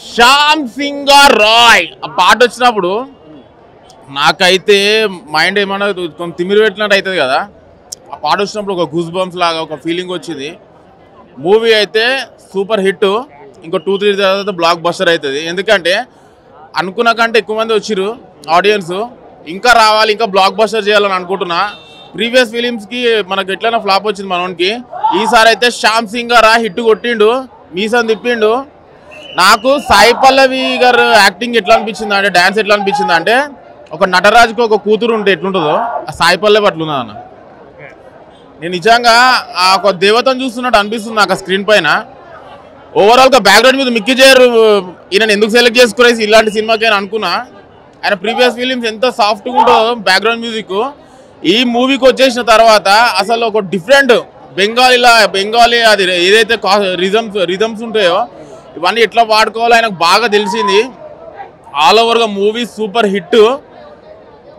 శ్యామ్ సింగ్ రాయ్. ఆ పాట వచ్చినప్పుడు నాకైతే మైండ్ ఏమన్నా కొంచెం తిమిరి పెట్టినట్టు అవుతుంది కదా. ఆ పాట వచ్చినప్పుడు ఒక గూస్ బంప్స్ లాగా ఒక ఫీలింగ్ వచ్చింది. మూవీ అయితే సూపర్ హిట్ ఇంకో టూ త్రీ తర్వాత బ్లాక్ బస్టర్ అవుతుంది ఎందుకంటే అనుకున్న కంటే ఎక్కువ మంది వచ్చిర్రు ఆడియన్స్ ఇంకా రావాలి ఇంకా బ్లాక్ బస్టర్ చేయాలని అనుకుంటున్నా. ప్రీవియస్ ఫిలిమ్స్కి మనకు ఎట్లైనా ఫ్లాప్ వచ్చింది మనోనికి. ఈసారి అయితే శ్యామ్ సింగ్ రా హిట్ కొట్టిండు మీసం తిప్పిండు. నాకు సాయి పల్లవి గారు యాక్టింగ్ ఎట్లా అనిపించింది అంటే డ్యాన్స్ ఎట్లా అనిపించింది అంటే ఒక నటరాజుకు ఒక కూతురు ఉంటే ఎట్లుంటుందో ఆ సాయి పల్లవి అట్లున్నది అన్న నేను నిజంగా ఆ ఒక దేవతను చూస్తున్నట్టు అనిపిస్తుంది నాకు ఆ స్క్రీన్ పైన. ఓవరాల్గా బ్యాక్గ్రౌండ్ మీద మిక్కి చేయరు ఈయన ఎందుకు సెలెక్ట్ చేసుకునేసి ఇలాంటి సినిమాకి అని అనుకున్నా. ఆయన ప్రీవియస్ ఫిలిమ్స్ ఎంత సాఫ్ట్గా ఉంటుందో బ్యాక్గ్రౌండ్ మ్యూజిక్ ఈ మూవీకి వచ్చేసిన తర్వాత అసలు ఒక డిఫరెంట్ బెంగాలీలా బెంగాలీ అది ఏదైతే రిజమ్స్ రిజమ్స్ ఉంటాయో ఇవన్నీ ఎట్లా వాడుకోవాలో ఆయనకు బాగా తెలిసింది. ఆల్ ఓవర్గా మూవీ సూపర్ హిట్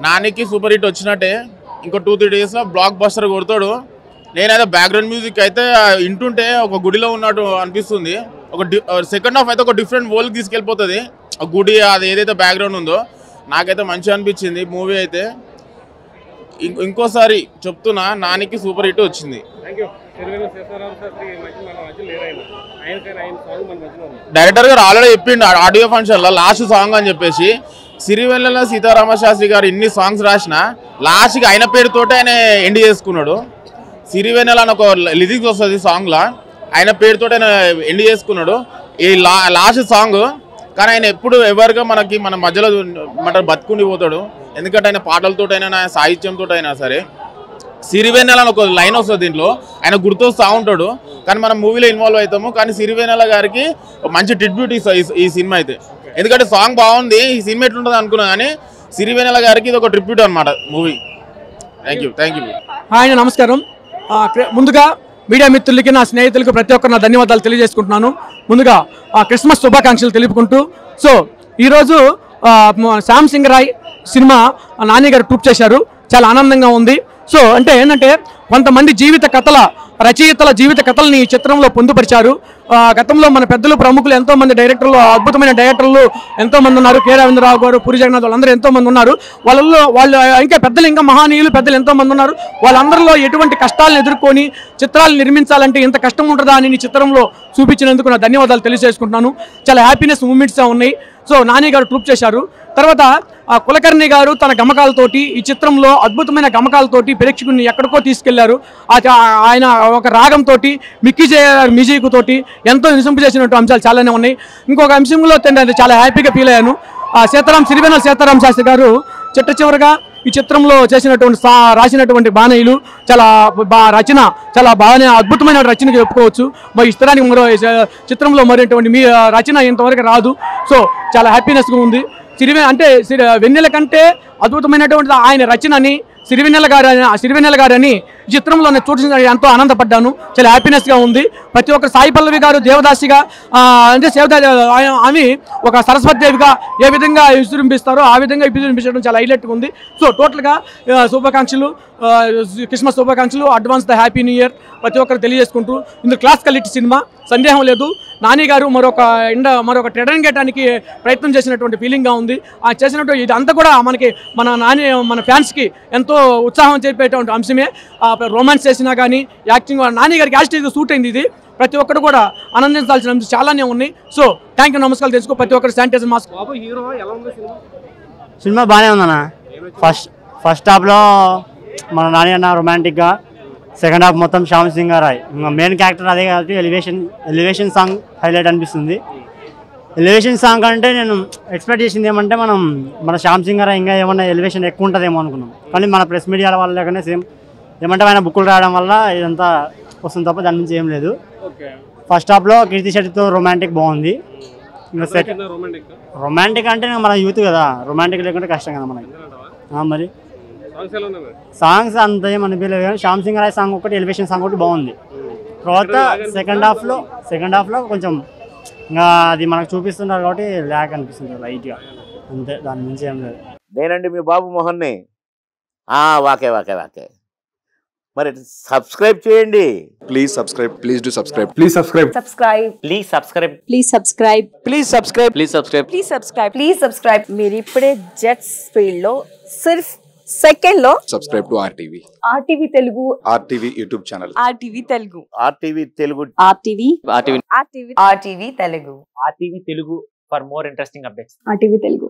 నానికి సూపర్ హిట్ వచ్చినట్టే. ఇంకో టూ త్రీ డేస్లో బ్లాక్ బస్టర్ కొడతాడు. నేనైతే బ్యాక్గ్రౌండ్ మ్యూజిక్ అయితే వింటుంటే ఒక గుడిలో ఉన్నట్టు అనిపిస్తుంది. ఒక సెకండ్ హాఫ్ అయితే ఒక డిఫరెంట్ వరల్డ్కి తీసుకెళ్ళిపోతుంది. ఆ గుడి అది ఏదైతే బ్యాక్గ్రౌండ్ ఉందో నాకైతే మంచిగా అనిపించింది మూవీ అయితే. ఇంకోసారి చెప్తున్నా నానికి సూపర్ హిట్ వచ్చింది. సిరివెల్ల డైరెక్టర్ గారు ఆల్రెడీ చెప్పిండు ఆడియో ఫంక్షన్లో లాస్ట్ సాంగ్ అని చెప్పేసి. సిరివెల్లెల సీతారామ శాస్త్రి గారు ఇన్ని సాంగ్స్ రాసిన లాస్ట్కి ఆయన పేరుతోటే ఆయన ఎండ్ చేసుకున్నాడు. సిరివెన్నెల అని ఒక లిరిక్స్ వస్తుంది సాంగ్లో ఆయన పేరుతోటి ఆయన ఎండ్ చేసుకున్నాడు. ఈ లా లాస్ట్ సాంగ్ కానీ ఆయన ఎప్పుడు ఎవరిగా మనకి మన మధ్యలో మన బతుకుండి పోతాడు. ఎందుకంటే ఆయన పాటలతోటైనా ఆయన సాహిత్యంతో అయినా సరే సిరివేనెల అని ఒక లైన్ వస్తుంది దీంట్లో. ఆయన గుర్తొస్తూ ఉంటాడు. కానీ మనం మూవీలో ఇన్వాల్వ్ అవుతాము. కానీ సిరివేనెల గారికి ఒక మంచి ట్రిబ్యూట్ ఈ- ఈ సినిమా అయితే. ఎందుకంటే సాంగ్ బాగుంది. ఈ సినిమా ఎట్లుంటుంది అనుకున్నా కానీ సిరివేనెల గారికి ఇది ఒక ట్రిబ్యూట్ అనమాట movie. Thank you thank you ఆయన నమస్కారం. ముందుగా మీడియా మిత్రులకి నా స్నేహితులకు ప్రతి ఒక్కరు నా ధన్యవాదాలు తెలియజేసుకుంటున్నాను. ముందుగా ఆ, క్రిస్మస్ శుభాకాంక్షలు తెలుపుకుంటూ సో ఈరోజు ఆ, శ్యామ్ సింగ్ రాయ్ సినిమా నాని గారు ట్రూప్ చేశారు. చాలా ఆనందంగా ఉంది. సో అంటే ఏంటంటే కొంతమంది జీవిత కథల రచయితల జీవిత కథల్ని ఈ చిత్రంలో పొందుపరిచారు. గతంలో మన పెద్దలు ప్రముఖులు ఎంతో మంది డైరెక్టర్లు అద్భుతమైన డైరెక్టర్లు ఎంతో మంది ఉన్నారు. కె. రవీంద్రరావు గారు పూరి జగన్నాథ్ వాళ్ళందరూ ఎంతో మంది ఉన్నారు. వాళ్ళల్లో వాళ్ళు ఇంకా పెద్దలు ఇంకా మహానీయులు పెద్దలు ఎంతో మంది ఉన్నారు. వాళ్ళందరిలో ఎటువంటి కష్టాలను ఎదుర్కొని చిత్రాలు నిర్మించాలంటే ఇంత కష్టం ఉంటుందా అని చిత్రంలో చూపించినందుకు నా ధన్యవాదాలు తెలియజేసుకుంటున్నాను. చాలా హ్యాపీనెస్ మూమెంట్స్ ఉన్నాయి. సో నాని గారు ట్రూప్ చేశారు. తర్వాత ఆ కులకర్ణి గారు తన గమకాలతోటి ఈ చిత్రంలో అద్భుతమైన గమకాలతోటి ప్రేక్షకుని ఎక్కడికో తీసుకెళ్ళారు. ఆ ఆయన ఒక రాగంతో మిక్కీ మ్యూజిక్ తోటి ఎంతో నిసింపు చేసినట్టు అంశాలు చాలానే ఉన్నాయి. ఇంకొక అంశంలో చాలా హ్యాపీగా ఫీల్ అయ్యాను. ఆ సీతారాం సిరివేన సీతారాం శాస్త్రి గారు చిట్ట చివరిగా ఈ చిత్రంలో చేసినటువంటి సా- రాసినటువంటి బాణయులు చాలా బా రచన చాలా బాగానే అద్భుతమైన రచన చెప్పుకోవచ్చు. మరి ఈ మరో చిత్రంలో మరిటువంటి మీ రచన ఇంతవరకు రాదు. సో చాలా హ్యాపీనెస్గా ఉంది. సిరివె అంటే సిరి వెన్నెల కంటే అద్భుతమైనటువంటి ఆయన రచనని సిరివెన్నెల గారు సిరివెన్నెల గారు అని ఈ చిత్రంలో నేను చూసిన ఎంతో ఆనందపడ్డాను. చాలా హ్యాపీనెస్గా ఉంది. ప్రతి ఒక్క సాయి పల్లవి గారు దేవదాసిగా అంటే సేవదా ఆయన- ఆమె ఒక సరస్వతి దేవిగా ఏ విధంగా విజృంభిస్తారో ఆ విధంగా విజృంభించడం చాలా హైలైట్గా ఉంది. సో టోటల్గా శుభాకాంక్షలు క్రిస్మస్ శుభాకాంక్షలు advance the happy new year ప్రతి ఒక్కరు తెలియజేసుకుంటూ. ఇందులో క్లాసికల్ హిట్ సినిమా సందేహం లేదు. నాని గారు మరొక ఇండ మరొక ట్రెడన్ గేయడానికి ప్రయత్నం చేసినటువంటి ఫీలింగ్గా ఉంది. ఆ చేసినటువంటి ఇదంతా కూడా మనకి మన నాని మన ఫ్యాన్స్కి ఎంతో ఉత్సాహం చెప్పేటువంటి అంశమే. ఆ రొమాన్స్ చేసినా కానీ యాక్టింగ్ నాని గారికి యాక్టింగ్ సూట్ అయింది ఇది. ప్రతి ఒక్కరు కూడా ఆనందించాల్సిన అంశం చాలానే ఉన్నాయి సో థ్యాంక్ యూ నమస్కారం తెలుసుకో. ప్రతి ఒక్కరు శానిటైజర్ మాస్క్ బాబు హీరో ఎలా ఉంది సినిమా? సినిమా బాగానే ఉందన్న. ఫస్ట్ ఫస్ట్ హాఫ్లో మన నాని అన్న రొమాంటిక్గా సెకండ్ హాఫ్ మొత్తం శ్యామ్ సింగ్ రాయ్ ఇంకా మెయిన్ క్యారెక్టర్ అదే కాబట్టి ఎలివేషన్ ఎలివేషన్ సాంగ్ హైలైట్ అనిపిస్తుంది. ఎలివేషన్ సాంగ్ అంటే నేను ఎక్స్పెక్ట్ చేసింది ఏమంటే మనం మన శ్యామ్ సింగ్ రాయ్ ఇంకా ఏమన్నా ఎలివేషన్ ఎక్కువ ఉంటుందేమో అనుకున్నాం. కానీ మన ప్రెస్ మీడియా వాళ్ళ లేకనే సేమ్ ఏమంటే ఆయన బుక్కులు రాయడం వల్ల ఇదంతా వస్తుంది తప్ప దాని నుంచి ఏం లేదు. ఫస్ట్ హాఫ్లో కీర్తి శెట్టితో రొమాంటిక్ బాగుంది. ఇంకా సెకండ్ రొమాంటిక్ రొమాంటిక్ అంటే మన యూత్ కదా. రొమాంటిక్ లేకుంటే కష్టం కదా మనకి. మరి? సాంగ్స్ అంత ఏం అనిపించలేదు కానీ శ్యామ్ సింగ్ రాయ్ సాంగ్ ఒకటి ఎలివేషన్ సాంగ్ ఒకటి బాగుంది. తర్వాత సెకండ్ హాఫ్లో సెకండ్ హాఫ్లో కొంచెం ఇంకా అది మనకు చూపిస్తున్నారు కాబట్టి ల్యాక్ అనిపిస్తుంది లైట్గా అంతే దాని నుంచి ఏం లేదు. నేనండి మీ బాబు మోహన్ని. ఆ, వాకే వాకే వాకే. మరి సబ్స్క్రైబ్ చేయండి. Please subscribe. Please do subscribe. Please subscribe. subscribe. Please subscribe please subscribe. Please subscribe please subscribe please subscribe. Please subscribe. మీరు ఇప్పుడే జెట్స్ ఫీల్డ్లో సిర్ఫ్ సెకండ్లో Subscribe to RTV. RTV Telugu RTV YouTube channel. RTV Telugu RTV Telugu RTV RTV RTV RTV Telugu RTV Telugu for more interesting updates. RTV Telugu